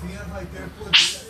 Fian vai ter poder.